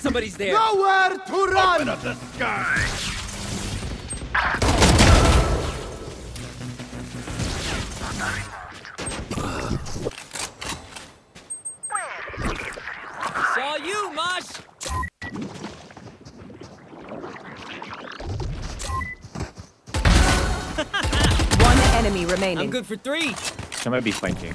Somebody's there. Nowhere to run! Open up the sky! Saw you, Mosh! One enemy remaining. I'm good for three. Somebody be flanking.